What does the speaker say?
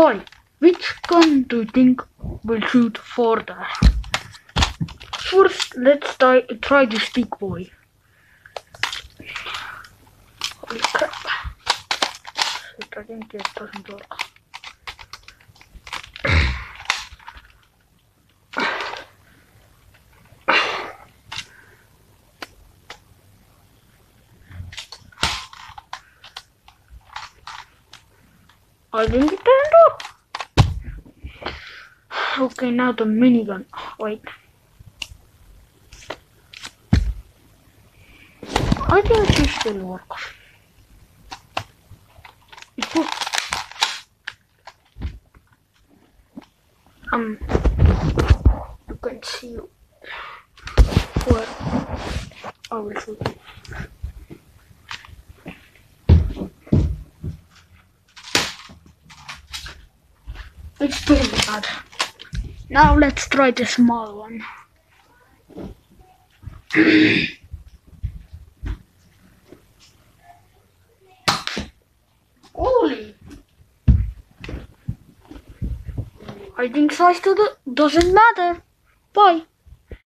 Hi, which gun do you think will shoot further? First, let's try, try this big boy. Holy crap. I think it turned off. Okay, now the minigun. Wait. I think this still works. Um, you can see where I will shoot. It's pretty bad. Now let's try the small one. Holy! I think size doesn't matter. Bye.